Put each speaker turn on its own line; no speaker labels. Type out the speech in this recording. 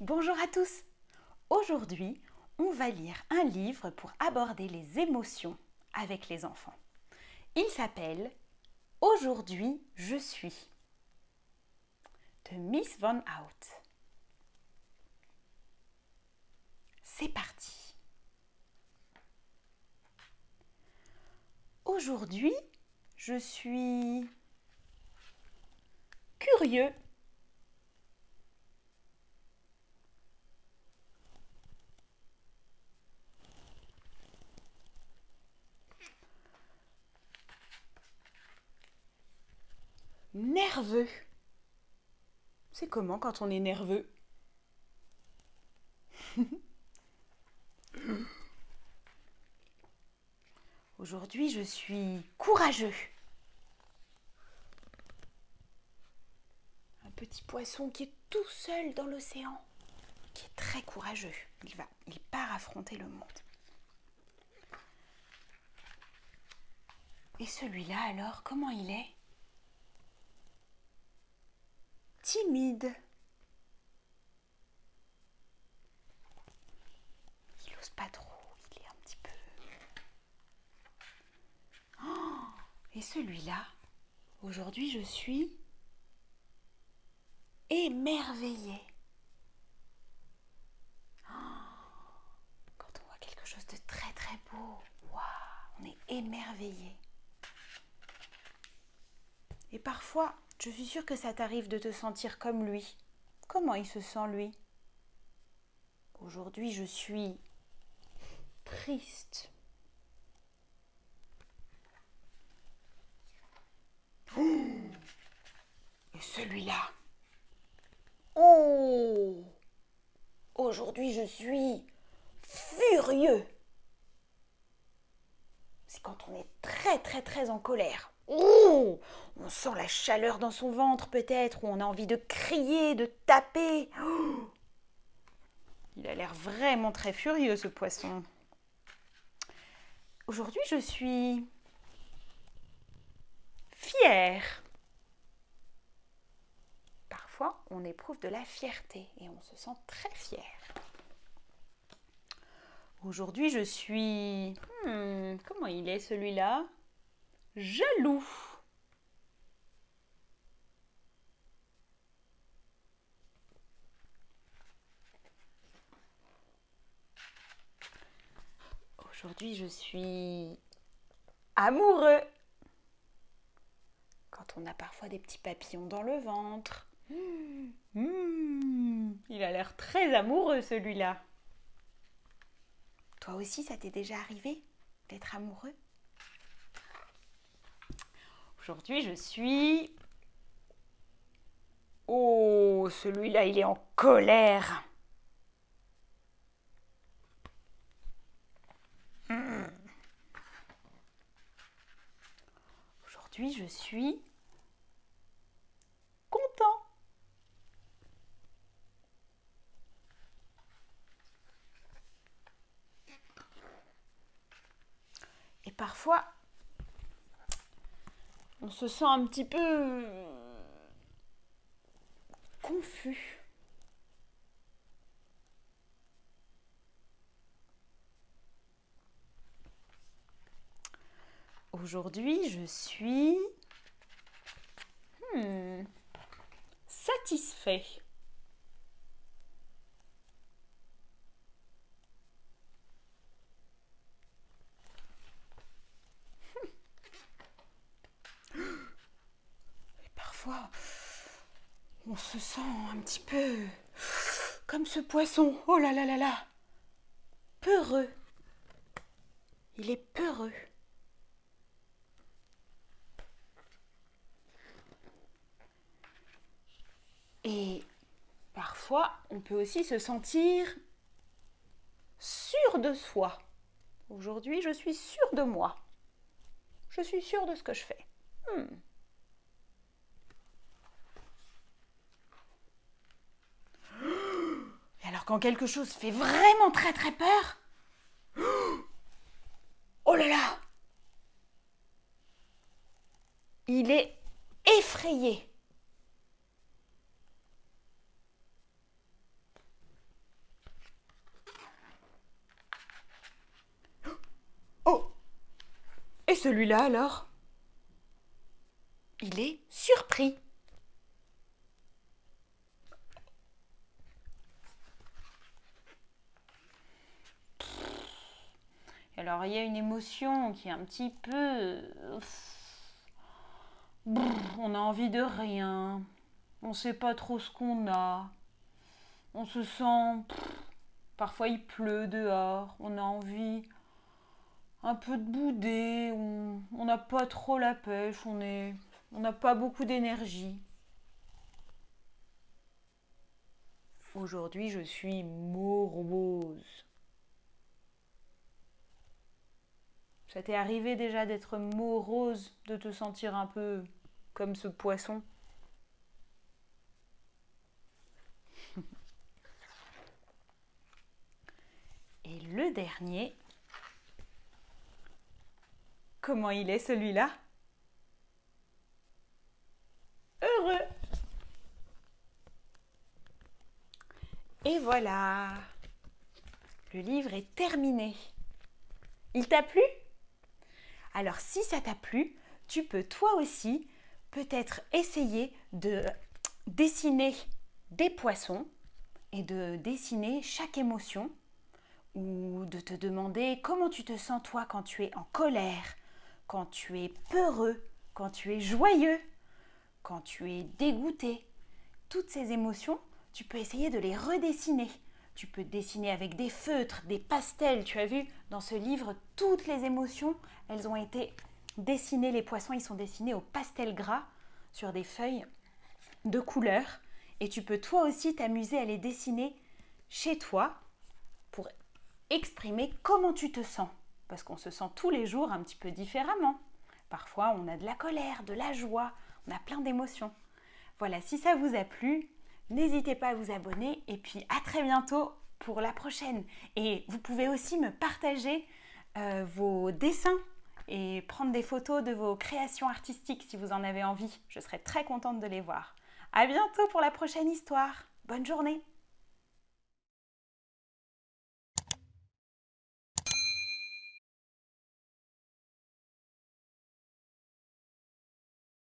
Bonjour à tous Aujourd'hui, on va lire un livre pour aborder les émotions avec les enfants. Il s'appelle Aujourd'hui, je suis de Miss Von Out. C'est parti Aujourd'hui, je suis curieux C'est comment quand on est nerveux? Aujourd'hui, je suis courageux. Un petit poisson qui est tout seul dans l'océan, qui est très courageux. Il va, il part affronter le monde. Et celui-là alors, comment il est? Timide. Il n'ose pas trop, il est un petit peu... Oh, et celui-là, aujourd'hui je suis émerveillée. Oh, quand on voit quelque chose de très très beau, on est émerveillé. Et parfois, je suis sûre que ça t'arrive de te sentir comme lui. Comment il se sent lui? Aujourd'hui, je suis triste. Et celui-là Oh Aujourd'hui, je suis furieux. C'est quand on est très très très en colère. Oh On sent la chaleur dans son ventre peut-être, ou on a envie de crier, de taper. Il a l'air vraiment très furieux ce poisson. Aujourd'hui je suis fière. Parfois on éprouve de la fierté et on se sent très fier. Aujourd'hui je suis... Hmm, comment il est celui-là? Jaloux. Aujourd'hui, je suis amoureux. Quand on a parfois des petits papillons dans le ventre. Mmh, il a l'air très amoureux celui-là. Toi aussi, ça t'est déjà arrivé d'être amoureux? Aujourd'hui, je suis... Oh, celui-là, il est en colère. Hmm. Je suis content. Et parfois, on se sent un petit peu confus. Aujourd'hui, je suis hmm, satisfait. on se sent un petit peu comme ce poisson. Oh là là là là. Peureux. Il est peureux. Et on peut aussi se sentir sûr de soi. Aujourd'hui, je suis sûre de moi. Je suis sûre de ce que je fais. Hmm. quand quelque chose fait vraiment très très peur, oh là là, il est effrayé. Celui-là alors? Il est surpris. Alors il y a une émotion qui est un petit peu... On a envie de rien. On ne sait pas trop ce qu'on a. On se sent... Parfois il pleut dehors. On a envie un peu de bouder. On n'a pas trop la pêche. On est... On n'a pas beaucoup d'énergie. Aujourd'hui, je suis morose. Ça t'est arrivé déjà d'être morose, de te sentir un peu comme ce poisson? Et le dernier, comment il est celui-là? Heureux. Et voilà. Le livre est terminé. Il t'a plu? Alors si ça t'a plu, tu peux toi aussi peut-être essayer de dessiner des poissons et de dessiner chaque émotion ou de te demander comment tu te sens toi quand tu es en colère, quand tu es peureux, quand tu es joyeux, quand tu es dégoûté. Toutes ces émotions, tu peux essayer de les redessiner. Tu peux dessiner avec des feutres, des pastels. Tu as vu dans ce livre toutes les émotions, elles ont été dessinées. Les poissons, ils sont dessinés au pastel gras sur des feuilles de couleur. Et tu peux toi aussi t'amuser à les dessiner chez toi pour exprimer comment tu te sens. Parce qu'on se sent tous les jours un petit peu différemment. Parfois, on a de la colère, de la joie, on a plein d'émotions. Voilà, si ça vous a plu, N'hésitez pas à vous abonner et puis à très bientôt pour la prochaine. Et vous pouvez aussi me partager euh, vos dessins et prendre des photos de vos créations artistiques si vous en avez envie. Je serai très contente de les voir. À bientôt pour la prochaine histoire. Bonne journée